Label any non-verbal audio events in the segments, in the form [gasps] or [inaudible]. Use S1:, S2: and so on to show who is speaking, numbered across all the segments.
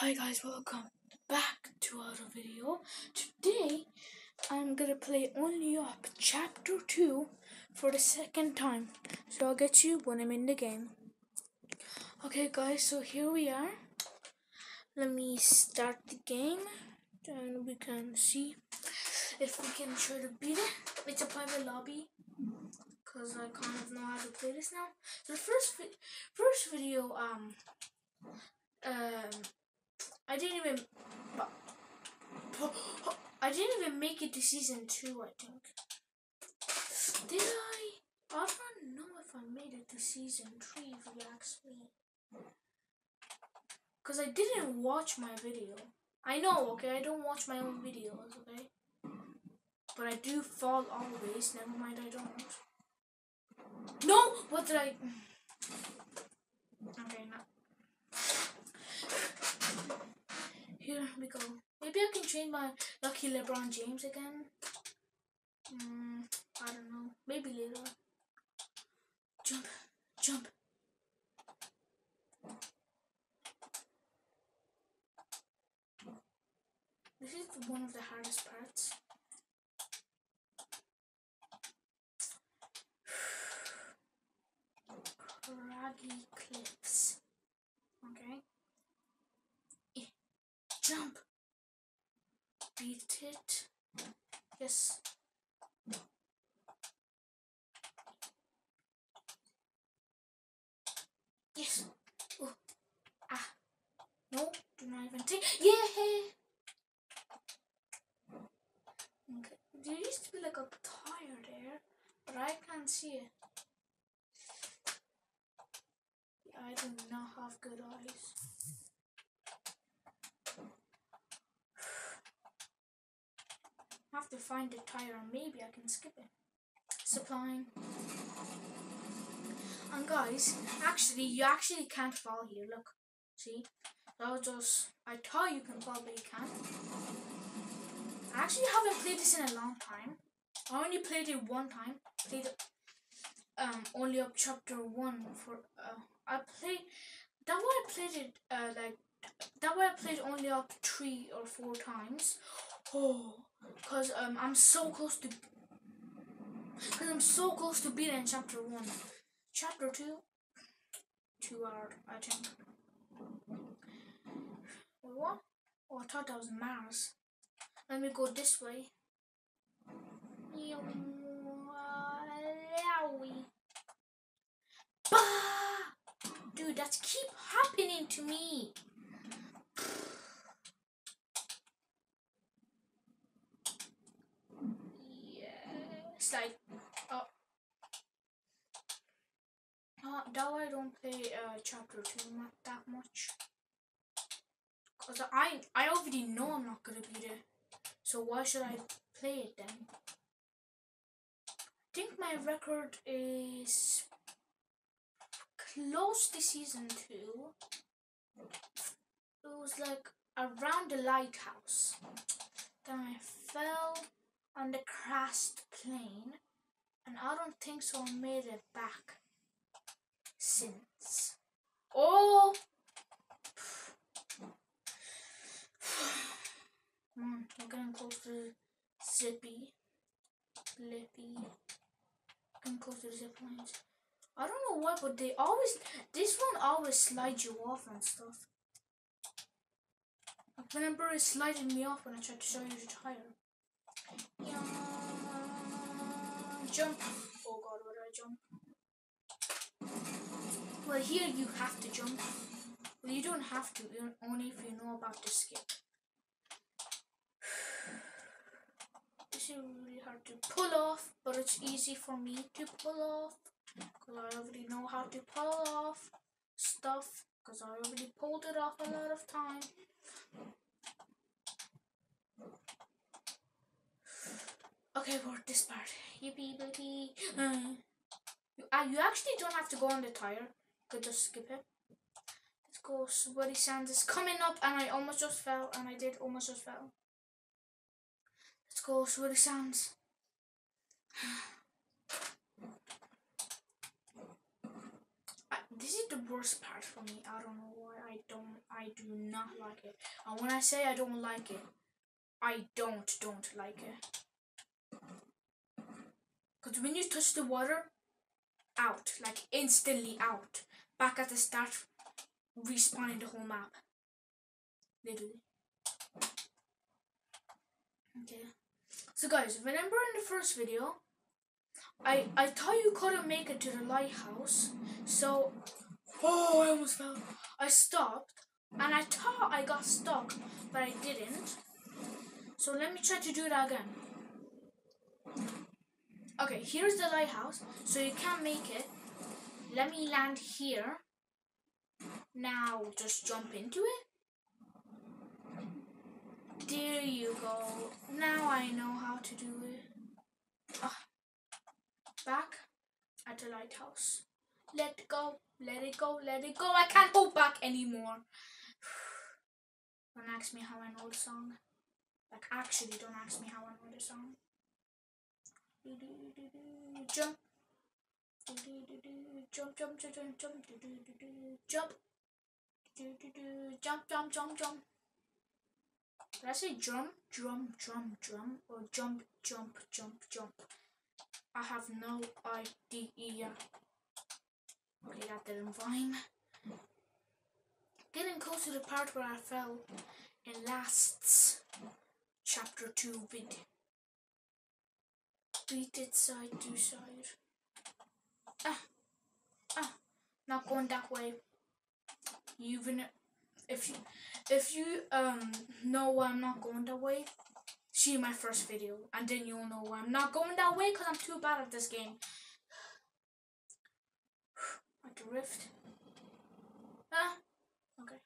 S1: Hi guys, welcome back to our video. Today I'm gonna play Only Up Chapter 2 for the second time. So I'll get you when I'm in the game. Okay guys, so here we are. Let me start the game and we can see if we can try to beat it. It's a private lobby because I kind of know how to play this now. So the first vi first video um um I didn't even. [gasps] I didn't even make it to season two. I think. Did I? I don't know if I made it to season three. If you ask me. Cause I didn't watch my video. I know, okay. I don't watch my own videos, okay. But I do fall always. Never mind, I don't. No, what did I? [sighs] Okay, now. Here we go. Maybe I can train my lucky LeBron James again. Mm, I don't know. Maybe later. Jump, jump. This is one of the hardest parts. [sighs] Craggy cliffs. Okay. Jump. Beat it. Yes. Yes. Oh. Ah. No, do not even take. Yeah. Okay. There used to be like a tire there, but I can't see it. I do not have good eyes. Have to find the tire and maybe I can skip it. Supplying. And guys, actually, you actually can't fall here. Look, see? That was just, I thought you can fall, but you can't. I actually haven't played this in a long time. I only played it one time. Played it, um, only up chapter one for, uh, I played, that why I played it, uh, like, that why I played only up three or four times. Oh, cause um I'm so close to, cause I'm so close to beating chapter one. Chapter two, too hard, I think. What? Oh, I thought that was Mars. Let me go this way. Bah! Dude, that's keep happening to me. Yes, like, oh. Why I don't play uh, chapter 2 not that much. Cause I I already know I'm not gonna beat it. So why should I play it then? I think my record is close to season 2. It was like around the lighthouse. Then I fell on the crashed plane and I don't think so I made it back since. Oh! Come [sighs] hmm, on, we're getting close to Zippy. Lippy. Getting close to the zip lines. I don't know why, but they always, this one always slides you off and stuff. I remember it sliding me off when I tried to show you the tire. Yeah. Jump. Oh god, where did I jump? Well, here you have to jump. Well, you don't have to, only if you know about the skip. [sighs] This is really hard to pull off, but it's easy for me to pull off. Because I already know how to pull off stuff. Because I already pulled it off a lot of time. Okay, for this part. Yippee, yippee. Uh, [gasps] you, uh, you actually don't have to go on the tire. Could just skip it. Let's go. Sweaty Sands is coming up, and I almost just fell, and I did almost just fell. Let's go, Sweaty Sands. this is the worst part for me. I don't know why. I don't. I do not like it. And when I say I don't like it, I don't don't like it. Cause when you touch the water, out like instantly out. Back at the start, respawning the whole map. Literally. Okay. So guys, remember in the first video, I I thought you couldn't make it to the lighthouse, so oh I almost fell. I stopped and I thought I got stuck, but I didn't. So let me try to do that again. Okay, here's the lighthouse, so you can't make it. Let me land here. Now just jump into it. There you go. Now I know how to do it. Ah. Back at the lighthouse. Let go, let it go, let it go. I can't go back anymore. [sighs] Don't ask me how I know the song. Like, actually, don't ask me how I know the song. Jump. Jump, jump, jump, jump, jump, jump. Jump, jump, jump, jump. Did I say drum, drum, drum, drum, or jump, jump, jump, jump? I have no idea. Okay, that didn't rhyme. Getting close to the part where I fell in last chapter 2 vid. Beat it side to side. Ah, ah, not going that way. Even if you if you um know why I'm not going that way, see my first video, and then you'll know why I'm not going that way because I'm too bad at this game. I drift. Ah, okay.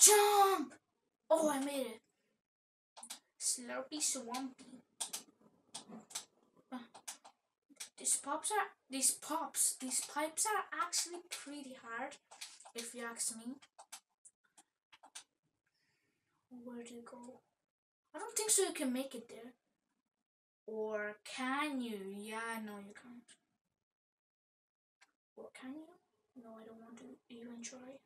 S1: Jump! Oh, I made it. Slurpy Swampy. These pops are these pops these pipes are actually pretty hard, if you ask me. Where do you go? I don't think so. You can make it there. Or can you? Yeah, no, you can't. Or can you? No, I don't want to even try.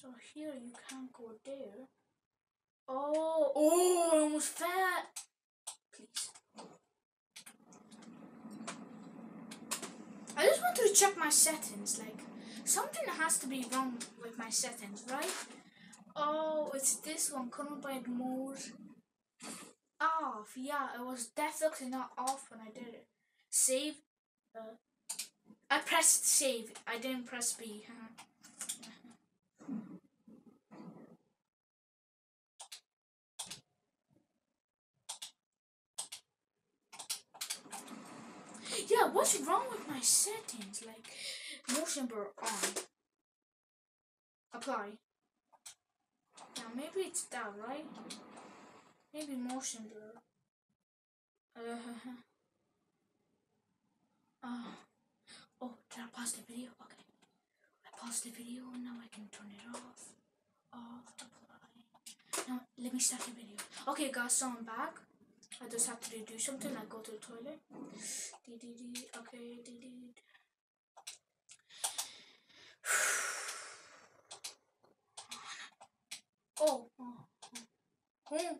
S1: So here you can't go there. Oh, oh, I almost fell. Please. I just want to check my settings. Like, something has to be wrong with my settings, right? Oh, it's this one. Buy mode off. Yeah, it was definitely not off when I did it. Save. Uh, I pressed save. I didn't press B. Yeah, what's wrong with my settings? Like, blur on. Apply. Now, maybe it's that, right? Maybe motion blur. Uh, uh, oh, did I pause the video? Okay. I paused the video and now I can turn it off. Off, apply. Now, let me start the video. Okay, guys, so I'm back. I just have to do something like go to the toilet. Okay. [sighs] Oh, oh, oh. Hmm.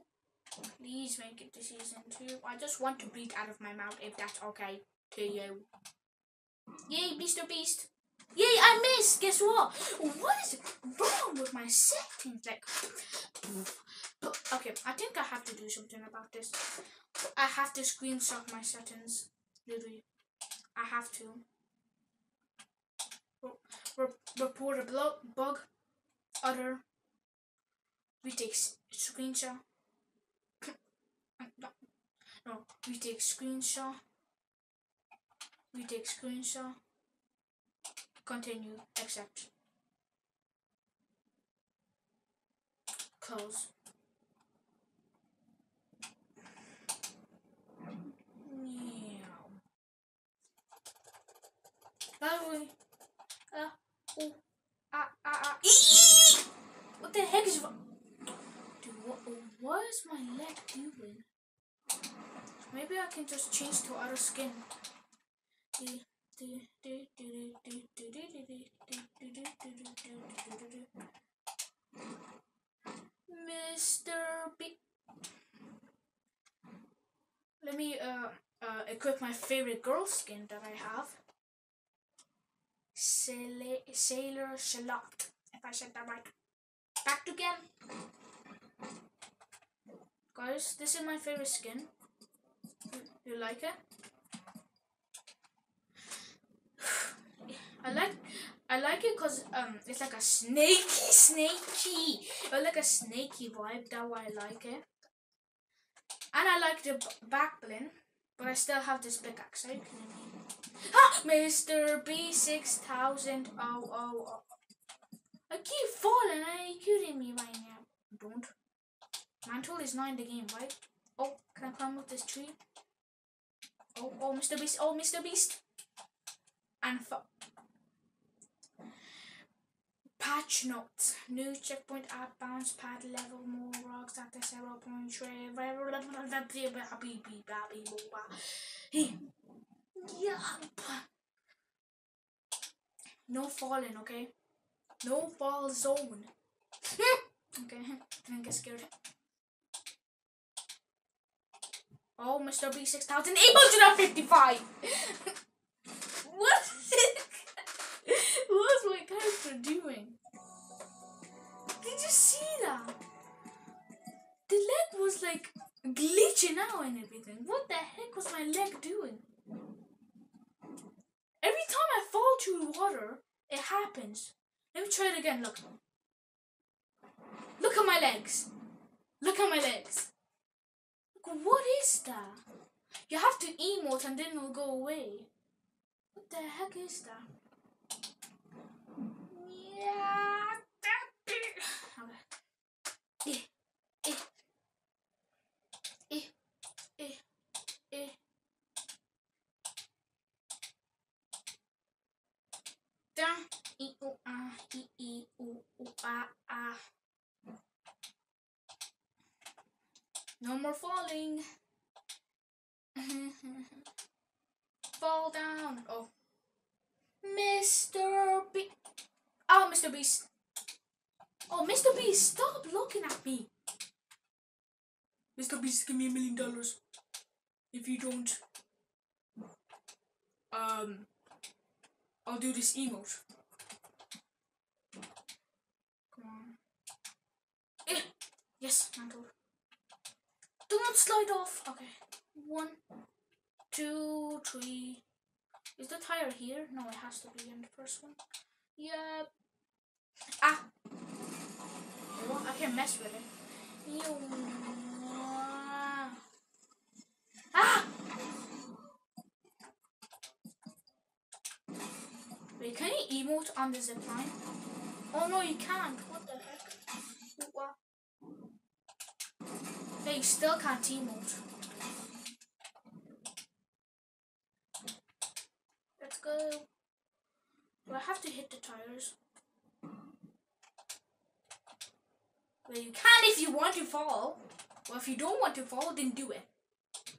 S1: Please make it to season two. I just want to breathe out of my mouth if that's okay to you. Yay, Mr. Beast. Yay, I missed. Guess what? What is wrong with my settings? Like, [sighs] okay, I think I have to do something about this. I have to screenshot my settings. Literally, I have to. Report a bug. Other. We take screenshot. [coughs] No, we take screenshot. We take screenshot. Continue. Accept. Close. Meow. By the way, uh, oh, ah, ah, ah, what the heck is? Dude, what? What is my leg doing? Maybe I can just change to other skin. Mr. B. Let me uh, uh, equip my favorite girl skin that I have. Sailor, Sailor Shallot, if I said that right. Back again. Guys, this is my favorite skin. You, you like it? I like I like it because um it's like a snaky snaky or like a snaky vibe. That's why I like it. And I like the back bling, but I still have this pickaxe. Kidding Ha! Mr. B six thousand. Oh oh oh. I keep falling. Are you kidding me right now? Don't. Mantle is not in the game, right? Oh, can I climb up this tree? Oh, oh, Mr. Beast. Oh, Mr. Beast. And patch notes. New checkpoint at bounce pad level. More rocks at the 0 point tree. Yup. No falling, okay? No fall zone. [laughs] okay, don't get scared. Oh, Mr. B6855! what? [laughs] what was my character doing? Did you see that? The leg was like glitching out and everything. What the heck was my leg doing? Every time I fall to water, it happens. Let me try it again. Look. Look at my legs. Look at my legs. What is that? You have to emote and then it'll go away. What the heck is that? Yeah. [sighs] Eh, o, o, a, a. No more falling. [laughs] Fall down. Oh. Mr. B. Oh, Mr. Beast. Oh, Mr. Beast, stop looking at me. Mr. Beast, give me a million dollars. If you don't, um, I'll do this emote. Come on. Eh. Yes, mantle. Do not slide off. Okay. One, two, three. Is the tire here? No, it has to be in the first one. Yep. Ah! I can't mess with it. Ah! Wait, can you emote on the zipline? Oh no, you can't. What the heck? What? You still can't emote. Let's go. Do I have to hit the tires? Well, you can if you want to fall. Well, if you don't want to fall, then do it.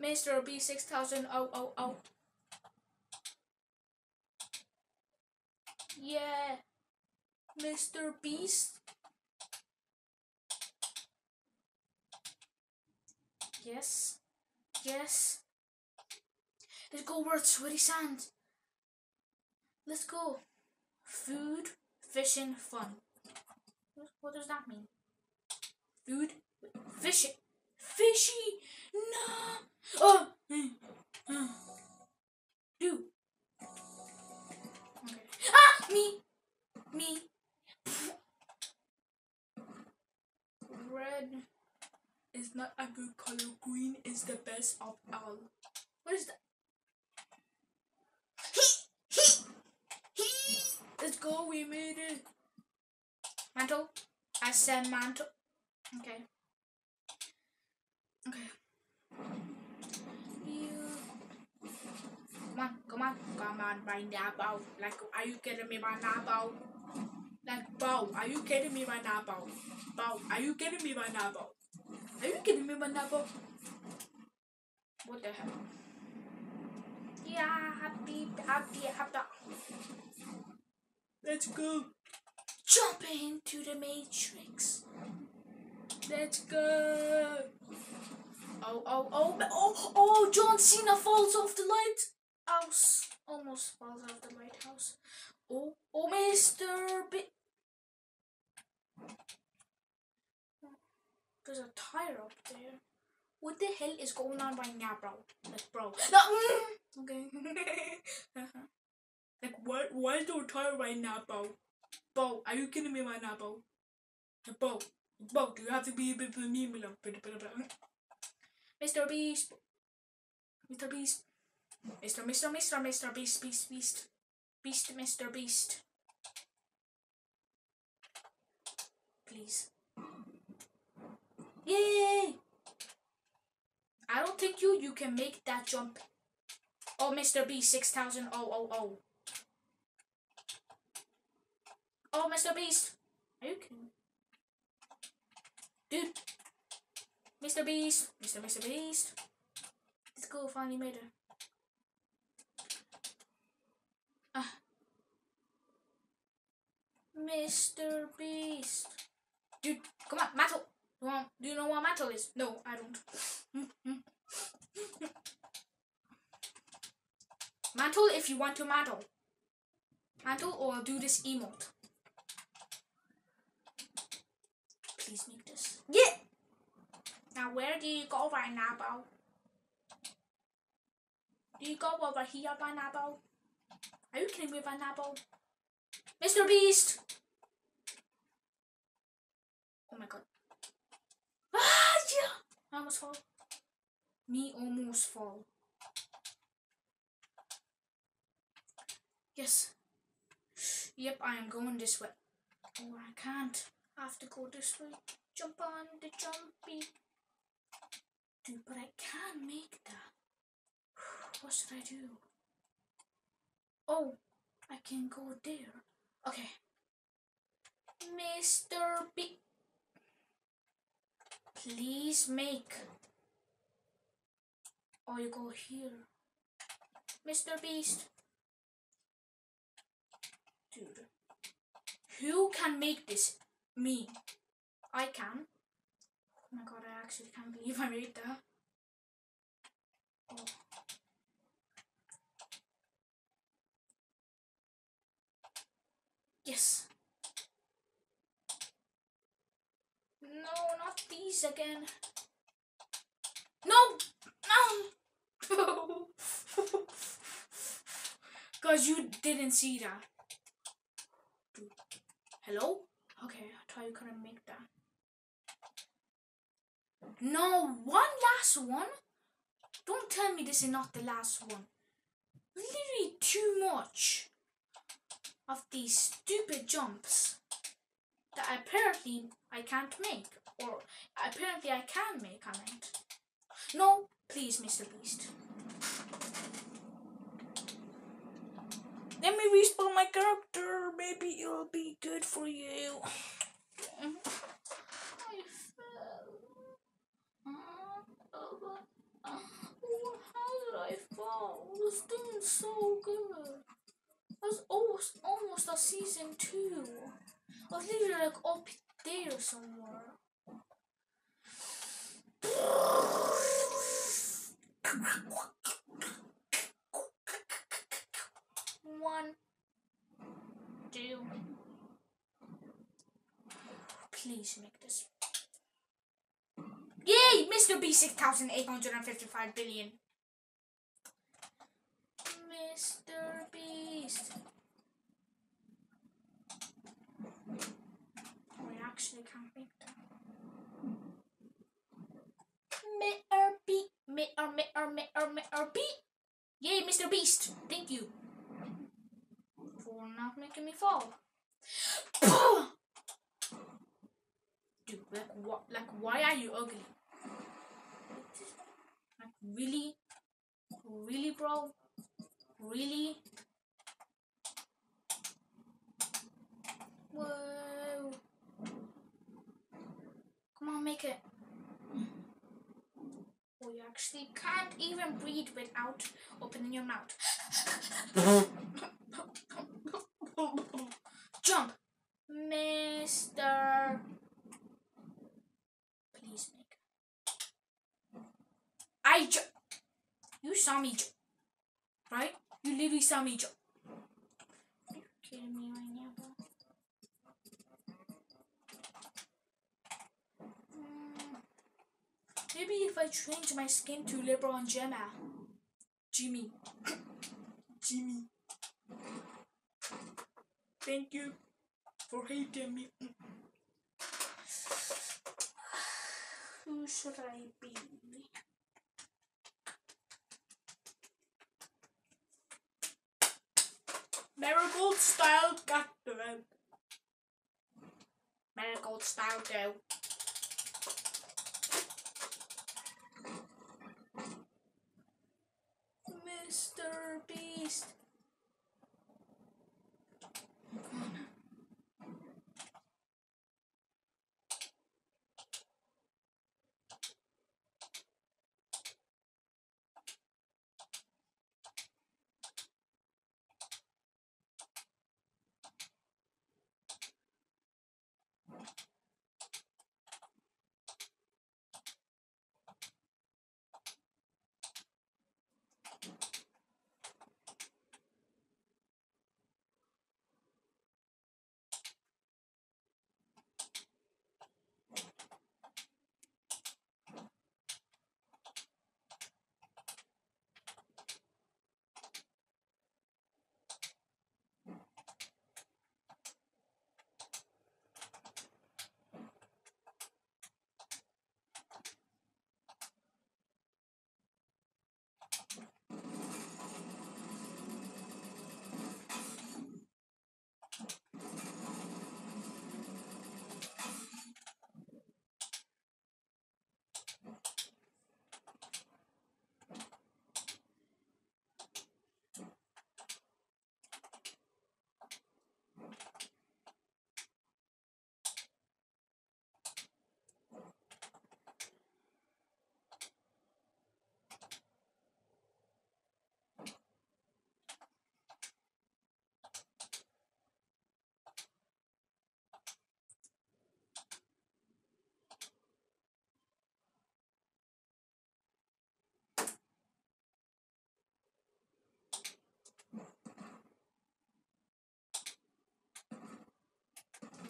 S1: Mr. B6000, oh, oh, oh. Yeah. Mr. Beast. Yes. Yes. Let's go where sweaty sand. Let's go. Food, fishing, fun. What does that mean? Food, fishing, fishy. No. Oh. Is the best of all. What is that? He, he, he, let's go, we made it. Mantle. I said mantle. Okay. Okay. Come on, come on, come on, right now, bow. Like, are you kidding me right now, bow? Like, bow, are you kidding me right now, bow? Bow, are you kidding me right now, bow? Are you kidding me, Manabo? What the hell? Yeah, happy, happy, happy. Let's go. Jump into the matrix. Let's go. Oh, oh, oh, oh, oh, John Cena falls off the lighthouse. Almost falls off the lighthouse. Oh, oh, Mr. B. There's a tire up there. What the hell is going on right now, bro? Like, bro. No, mm, okay. [laughs] like, what? Why is there a tire right now, bro? Bro, are you kidding me right now, bro? Bro, bro, do you have to be a bit of a meme? Mr. Beast. Mr. Beast. Mr. Mr. Mr. Mr. Beast, Beast, Beast. Beast, Mr. Beast. Please. Yay! I don't think you you can make that jump. Oh, Mr. B, 6000. Oh, oh, oh. Oh, Mr. Beast. Are you kidding? Dude. Mr. Beast. Mr. Mr. Beast. Let's go, finally made it. Ah. Mr. Beast. Dude, come on, mantle. Do you know what mantle is? No, I don't. Mantle if you want to mantle. Mantle or do this emote. Please make this. Yeah! Now where do you go right now, Bo? Do you go over here by now, Bo? Are you kidding me by now, Bo? Mr. Beast! Oh my god. Ah, [gasps] yeah! I almost fall. Me almost fall. Yes. Yep, I am going this way. Oh, I can't. I have to go this way. Jump on the jumpy. Dude, but I can't make that. [sighs] What should I do? Oh, I can go there. Okay. Mr. B. Please make. Or you go here. Mr. Beast. Dude. Who can make this? Me. I can. Oh my god, I actually can't believe I made that. Oh. Yes. No, not these again. No! No! [laughs] Cause you didn't see that. Hello? Okay, I thought you couldn't make that. No, one last one? Don't tell me this is not the last one. Literally too much of these stupid jumps that apparently I can't make. Or apparently I can make, I meant. No, please, Mr. Beast. Let me respawn my character. Maybe it'll be good for you. I fell. How did I fall? I was doing so good. I was almost, almost a season two. I was literally like up there somewhere. One, two. Please make this. Yay! Mr. B 6,855 billion. Mr. Beast. We actually can't make that. Mr. B. Mr. Mr. Mr. Mr. B. Yay, Mr. Beast. Thank you for not making me fall. Dude, like what? Like why are you ugly? Like really, really, bro. Really? Whoa. Come on, make it. you actually can't even breathe without opening your mouth. Jump, Mister. Please make. I jump. You saw me right? You literally saw me jump. Are you kidding me right now, bro? Mm, Maybe if I change my skin to LeBron Gemma. Jimmy. [coughs] Jimmy. Thank you for hating me. [coughs] Who should I be? Marigold style got the Marigold style go. Mr. Beast.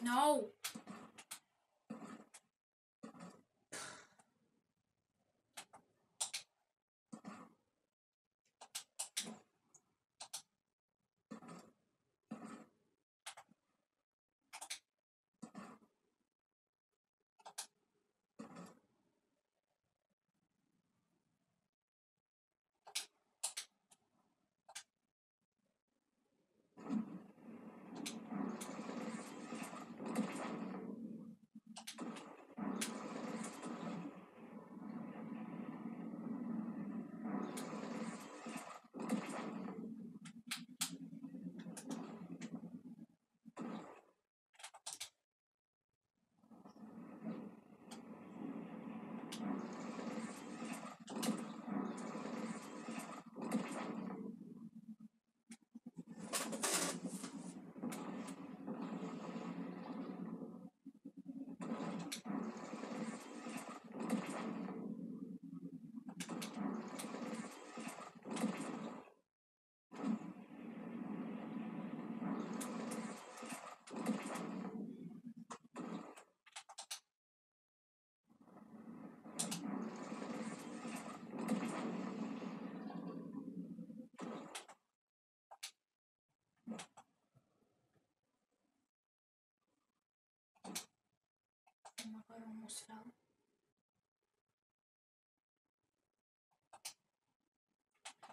S1: No. Oh my god, I almost fell.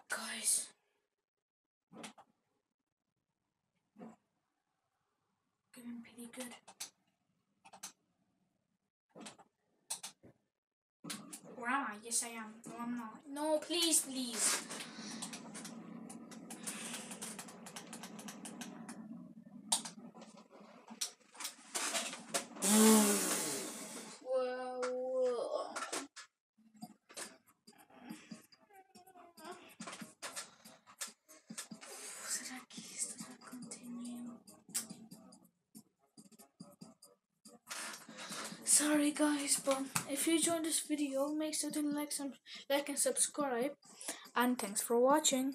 S1: Guys. Getting pretty good. Or am I? Yes, I am. No, I'm not. No, please, please. If you enjoyed this video, make sure to like, some, like and subscribe. And thanks for watching.